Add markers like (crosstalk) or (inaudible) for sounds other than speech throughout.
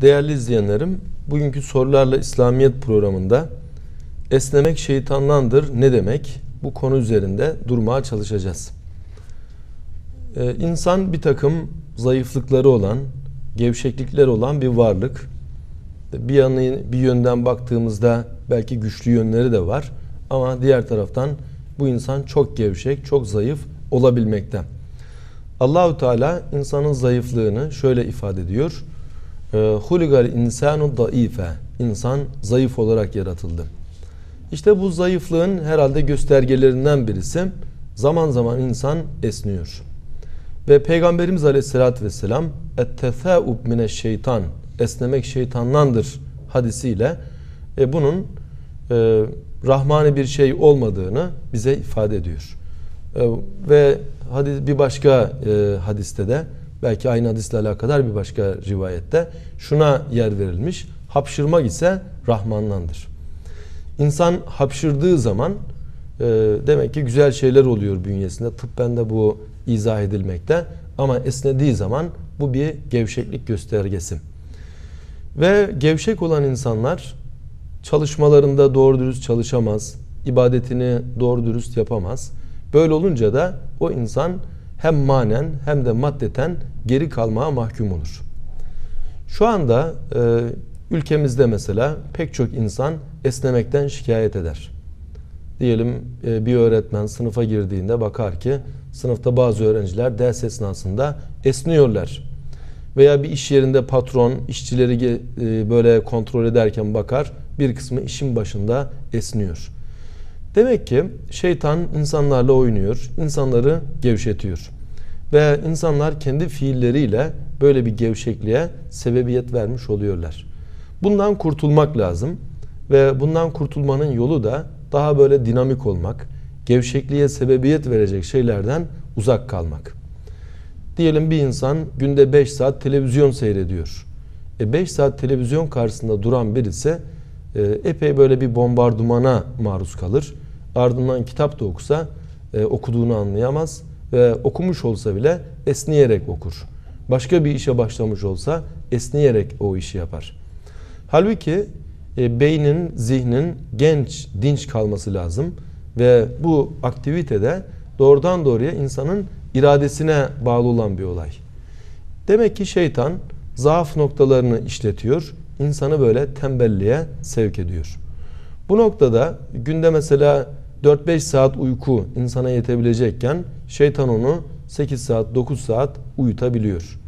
Değerli izleyenlerim, bugünkü Sorularla İslamiyet programında esnemek şeytandandır ne demek? Bu konu üzerinde durmaya çalışacağız. Ee, insan bir takım zayıflıkları olan, gevşeklikleri olan bir varlık. Bir yanı bir yönden baktığımızda belki güçlü yönleri de var ama diğer taraftan bu insan çok gevşek, çok zayıf olabilmekte. Allahu Teala insanın zayıflığını şöyle ifade ediyor. Ee, Huligal insanu daife. İnsan zayıf olarak yaratıldı. İşte bu zayıflığın herhalde göstergelerinden birisi zaman zaman insan esniyor. Ve Peygamberimiz Aleyhisselatü Vesselam ettefâub mine şeytan esnemek şeytandandır hadisiyle e, bunun e, rahmani bir şey olmadığını bize ifade ediyor. E, ve hadis, bir başka e, hadiste de belki aynı hadisle alakadar bir başka rivayette şuna yer verilmiş. Hapşırmak ise Rahman'dandır. İnsan hapşırdığı zaman e, demek ki güzel şeyler oluyor bünyesinde. Tıbben de bu izah edilmekte. Ama esnediği zaman bu bir gevşeklik göstergesi. Ve gevşek olan insanlar çalışmalarında doğru dürüst çalışamaz, ibadetini doğru dürüst yapamaz. Böyle olunca da o insan hem manen hem de maddeten geri kalmaya mahkum olur. Şu anda e, ülkemizde mesela pek çok insan esnemekten şikayet eder. Diyelim e, bir öğretmen sınıfa girdiğinde bakar ki sınıfta bazı öğrenciler ders esnasında esniyorlar. Veya bir iş yerinde patron işçileri e, böyle kontrol ederken bakar bir kısmı işin başında esniyor. Demek ki şeytan insanlarla oynuyor, insanları gevşetiyor. Ve insanlar kendi fiilleriyle böyle bir gevşekliğe sebebiyet vermiş oluyorlar. Bundan kurtulmak lazım ve bundan kurtulmanın yolu da daha böyle dinamik olmak, gevşekliğe sebebiyet verecek şeylerden uzak kalmak. Diyelim bir insan günde 5 saat televizyon seyrediyor. E 5 saat televizyon karşısında duran birisi e, epey böyle bir bombardımana maruz kalır. Ardından kitap da okusa e, okuduğunu anlayamaz ve okumuş olsa bile esniyerek okur. Başka bir işe başlamış olsa esniyerek o işi yapar. Halbuki e, beynin, zihnin genç, dinç kalması lazım ve bu aktivitede doğrudan doğruya insanın iradesine bağlı olan bir olay. Demek ki şeytan zaaf noktalarını işletiyor, insanı böyle tembelliğe sevk ediyor. Bu noktada günde mesela 4-5 saat uyku insana yetebilecekken şeytan onu 8 saat 9 saat uyutabiliyor.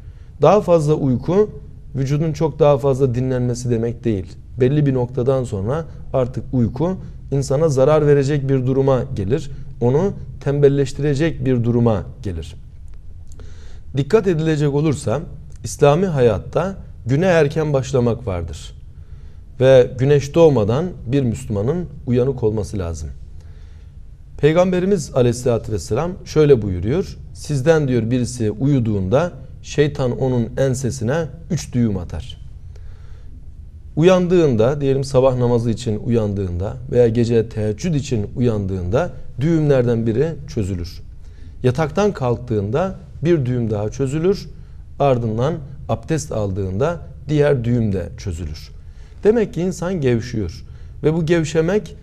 Daha fazla uyku vücudun çok daha fazla dinlenmesi demek değil. Belli bir noktadan sonra artık uyku insana zarar verecek bir duruma gelir. Onu tembelleştirecek bir duruma gelir. Dikkat edilecek olursa İslami hayatta güne erken başlamak vardır. Ve güneş doğmadan bir Müslümanın uyanık olması lazım. Peygamberimiz aleyhissalatü vesselam şöyle buyuruyor. Sizden diyor birisi uyuduğunda şeytan onun ensesine üç düğüm atar. Uyandığında diyelim sabah namazı için uyandığında veya gece teheccüd için uyandığında düğümlerden biri çözülür. Yataktan kalktığında bir düğüm daha çözülür. Ardından abdest aldığında diğer düğüm de çözülür. Demek ki insan gevşiyor. Ve bu gevşemek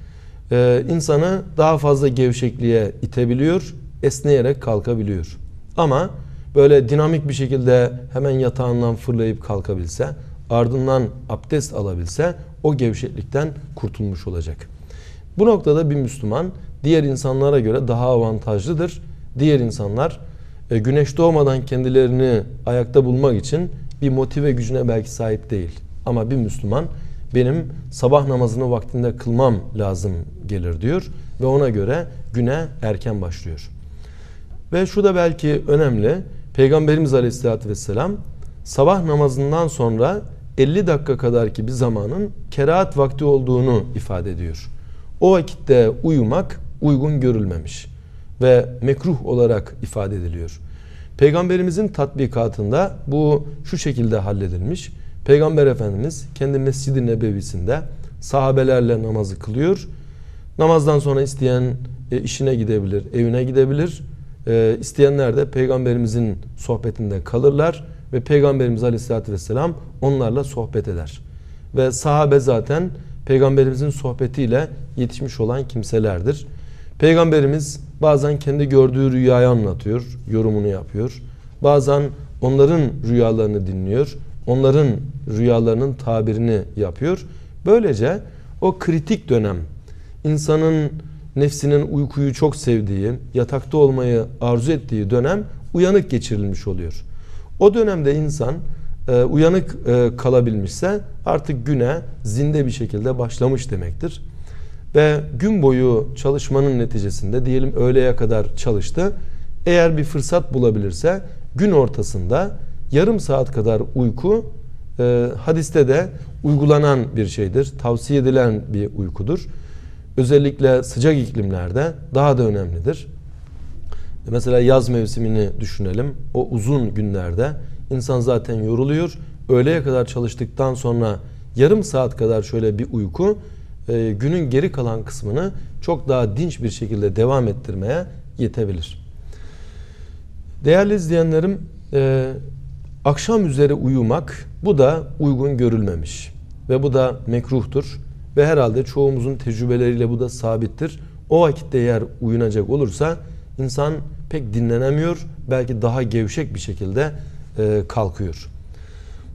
e, insanı daha fazla gevşekliğe itebiliyor, esneyerek kalkabiliyor. Ama böyle dinamik bir şekilde hemen yatağından fırlayıp kalkabilse, ardından abdest alabilse o gevşeklikten kurtulmuş olacak. Bu noktada bir Müslüman diğer insanlara göre daha avantajlıdır. Diğer insanlar e, güneş doğmadan kendilerini ayakta bulmak için bir motive gücüne belki sahip değil. Ama bir Müslüman benim sabah namazını vaktinde kılmam lazım gelir diyor ve ona göre güne erken başlıyor. Ve şu da belki önemli. Peygamberimiz Aleyhisselatü Vesselam sabah namazından sonra 50 dakika kadar ki bir zamanın kerahat vakti olduğunu ifade ediyor. O vakitte uyumak uygun görülmemiş ve mekruh olarak ifade ediliyor. Peygamberimizin tatbikatında bu şu şekilde halledilmiş. Peygamber Efendimiz kendi Mescid-i Nebevisinde sahabelerle namazı kılıyor. Namazdan sonra isteyen e, işine gidebilir, evine gidebilir. E, de peygamberimizin sohbetinde kalırlar ve Peygamberimiz Aleyhisselatü Vesselam onlarla sohbet eder. Ve sahabe zaten Peygamberimizin sohbetiyle yetişmiş olan kimselerdir. Peygamberimiz bazen kendi gördüğü rüyayı anlatıyor, yorumunu yapıyor. Bazen onların rüyalarını dinliyor, onların rüyalarının tabirini yapıyor. Böylece o kritik dönem insanın nefsinin uykuyu çok sevdiği, yatakta olmayı arzu ettiği dönem uyanık geçirilmiş oluyor. O dönemde insan e, uyanık e, kalabilmişse artık güne zinde bir şekilde başlamış demektir. Ve gün boyu çalışmanın neticesinde diyelim öğleye kadar çalıştı. Eğer bir fırsat bulabilirse gün ortasında yarım saat kadar uyku e, hadiste de uygulanan bir şeydir. Tavsiye edilen bir uykudur. Özellikle sıcak iklimlerde daha da önemlidir. Mesela yaz mevsimini düşünelim. O uzun günlerde insan zaten yoruluyor. Öğleye kadar çalıştıktan sonra yarım saat kadar şöyle bir uyku e, günün geri kalan kısmını çok daha dinç bir şekilde devam ettirmeye yetebilir. Değerli izleyenlerim, e, akşam üzeri uyumak bu da uygun görülmemiş ve bu da mekruhtur ve herhalde çoğumuzun tecrübeleriyle bu da sabittir. O vakitte eğer uyunacak olursa insan pek dinlenemiyor, belki daha gevşek bir şekilde e, kalkıyor.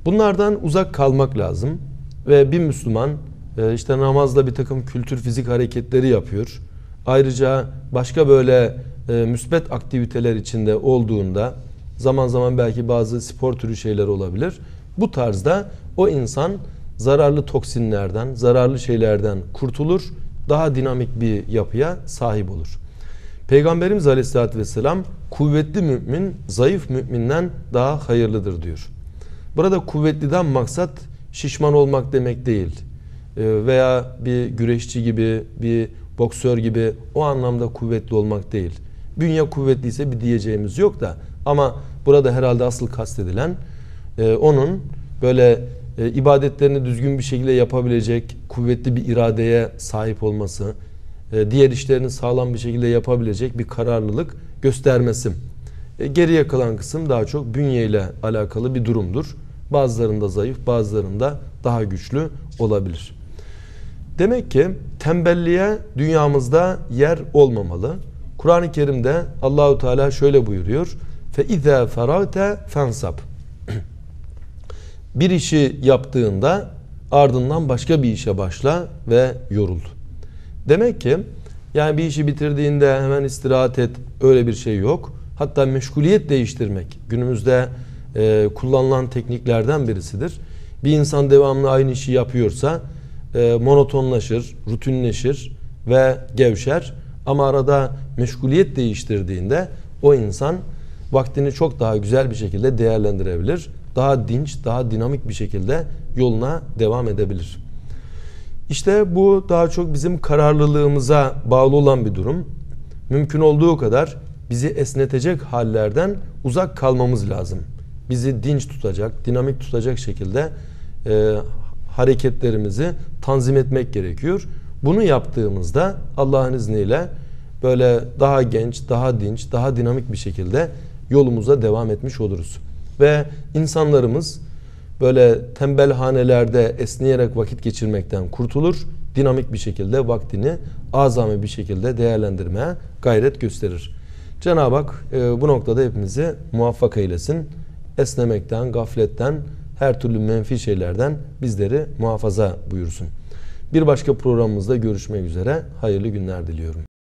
Bunlardan uzak kalmak lazım ve bir Müslüman e, işte namazda bir takım kültür fizik hareketleri yapıyor. Ayrıca başka böyle e, müsbet aktiviteler içinde olduğunda zaman zaman belki bazı spor türü şeyler olabilir. Bu tarzda o insan zararlı toksinlerden, zararlı şeylerden kurtulur, daha dinamik bir yapıya sahip olur. Peygamberimiz Aleyhisselatü Vesselam kuvvetli mümin zayıf müminden daha hayırlıdır diyor. Burada kuvvetliden maksat şişman olmak demek değil. Ee, veya bir güreşçi gibi, bir boksör gibi o anlamda kuvvetli olmak değil. Bünye kuvvetliyse bir diyeceğimiz yok da ama burada herhalde asıl kastedilen e, onun böyle e, ibadetlerini düzgün bir şekilde yapabilecek kuvvetli bir iradeye sahip olması, e, diğer işlerini sağlam bir şekilde yapabilecek bir kararlılık göstermesi. Geriye kalan kısım daha çok bünye ile alakalı bir durumdur. Bazılarında zayıf, bazılarında daha güçlü olabilir. Demek ki tembelliğe dünyamızda yer olmamalı. Kur'an-ı Kerim'de Allahu Teala şöyle buyuruyor. Fe izâ feragte fensab. (clears throat) Bir işi yaptığında ardından başka bir işe başla ve yorul. Demek ki yani bir işi bitirdiğinde hemen istirahat et öyle bir şey yok. Hatta meşguliyet değiştirmek günümüzde e, kullanılan tekniklerden birisidir. Bir insan devamlı aynı işi yapıyorsa e, monotonlaşır, rutinleşir ve gevşer. Ama arada meşguliyet değiştirdiğinde o insan vaktini çok daha güzel bir şekilde değerlendirebilir. Daha dinç, daha dinamik bir şekilde yoluna devam edebilir. İşte bu daha çok bizim kararlılığımıza bağlı olan bir durum. Mümkün olduğu kadar bizi esnetecek hallerden uzak kalmamız lazım. Bizi dinç tutacak, dinamik tutacak şekilde e, hareketlerimizi tanzim etmek gerekiyor. Bunu yaptığımızda Allah'ın izniyle böyle daha genç, daha dinç, daha dinamik bir şekilde yolumuza devam etmiş oluruz. Ve insanlarımız böyle tembel hanelerde esneyerek vakit geçirmekten kurtulur. Dinamik bir şekilde vaktini azami bir şekilde değerlendirmeye gayret gösterir. Cenab-ı Hak e, bu noktada hepimizi muvaffak eylesin. Esnemekten, gafletten, her türlü menfi şeylerden bizleri muhafaza buyursun. Bir başka programımızda görüşmek üzere. Hayırlı günler diliyorum.